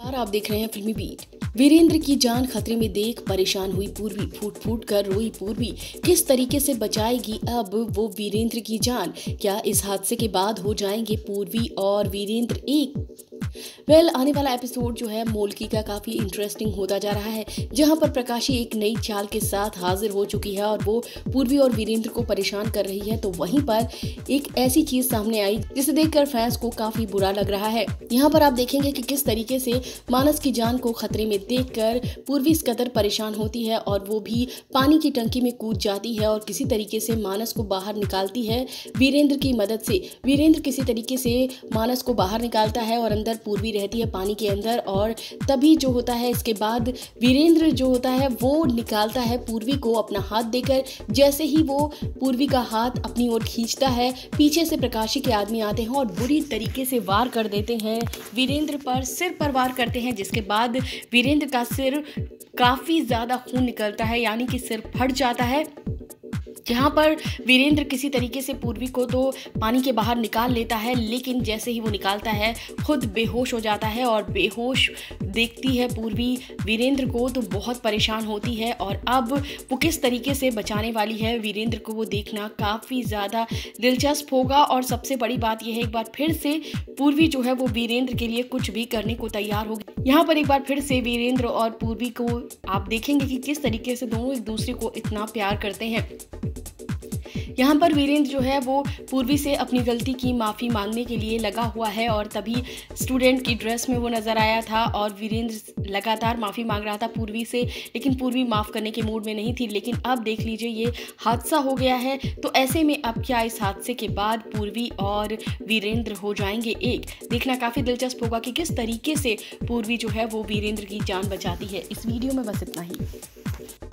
और आप देख रहे हैं फिल्मी बीट। वीरेंद्र की जान खतरे में देख परेशान हुई पूर्वी। फूट फूट कर रोई पूर्वी। किस तरीके से बचाएगी अब वो वीरेंद्र की जान? क्या इस हादसे के बाद हो जाएँगे पूर्वी और वीरेंद्र एक? वेल well, आने वाला एपिसोड जो है मोलकी का काफ़ी इंटरेस्टिंग होता जा रहा है जहाँ पर प्रकाशी एक नई चाल के साथ हाजिर हो चुकी है और वो पूर्वी और वीरेंद्र को परेशान कर रही है। तो वहीं पर एक ऐसी चीज़ सामने आई जिसे देखकर फैंस को काफ़ी बुरा लग रहा है। यहाँ पर आप देखेंगे कि किस तरीके से मानस की जान को खतरे में देखकर पूर्वी इस कदर परेशान होती है और वो भी पानी की टंकी में कूद जाती है और किसी तरीके से मानस को बाहर निकालती है। वीरेंद्र की मदद से वीरेंद्र किसी तरीके से मानस को बाहर निकालता है और अंदर पूर्वी रहती है पानी के अंदर और तभी जो होता है, इसके बाद वीरेंद्र जो होता है, वो निकालता है पूर्वी को अपना हाथ देकर। जैसे ही वो पूर्वी का हाथ अपनी ओर खींचता है, पीछे से प्रकाशी के आदमी आते हैं और बुरी तरीके से वार कर देते हैं। वीरेंद्र पर सिर पर वार करते हैं, जिसके बाद वीरेंद्र का सिर काफ़ी ज़्यादा खून निकलता है, यानी कि सिर फट जाता है। जहाँ पर वीरेंद्र किसी तरीके से पूर्वी को तो पानी के बाहर निकाल लेता है, लेकिन जैसे ही वो निकालता है, खुद बेहोश हो जाता है और बेहोश देखती है पूर्वी वीरेंद्र को तो बहुत परेशान होती है और अब वो किस तरीके से बचाने वाली है वीरेंद्र को वो देखना काफ़ी ज़्यादा दिलचस्प होगा। और सबसे बड़ी बात यह है, एक बार फिर से पूर्वी जो है वो वीरेंद्र के लिए कुछ भी करने को तैयार होगी। यहाँ पर एक बार फिर से वीरेंद्र और पूर्वी को आप देखेंगे कि किस तरीके से दोनों एक दूसरे को इतना प्यार करते हैं। यहाँ पर वीरेंद्र जो है वो पूर्वी से अपनी गलती की माफ़ी मांगने के लिए लगा हुआ है और तभी स्टूडेंट की ड्रेस में वो नज़र आया था और वीरेंद्र लगातार माफ़ी मांग रहा था पूर्वी से, लेकिन पूर्वी माफ़ करने के मूड में नहीं थी। लेकिन अब देख लीजिए, ये हादसा हो गया है। तो ऐसे में अब क्या इस हादसे के बाद पूर्वी और वीरेंद्र हो जाएँगे एक? देखना काफ़ी दिलचस्प होगा कि किस तरीके से पूर्वी जो है वो वीरेंद्र की जान बचाती है। इस वीडियो में बस इतना ही।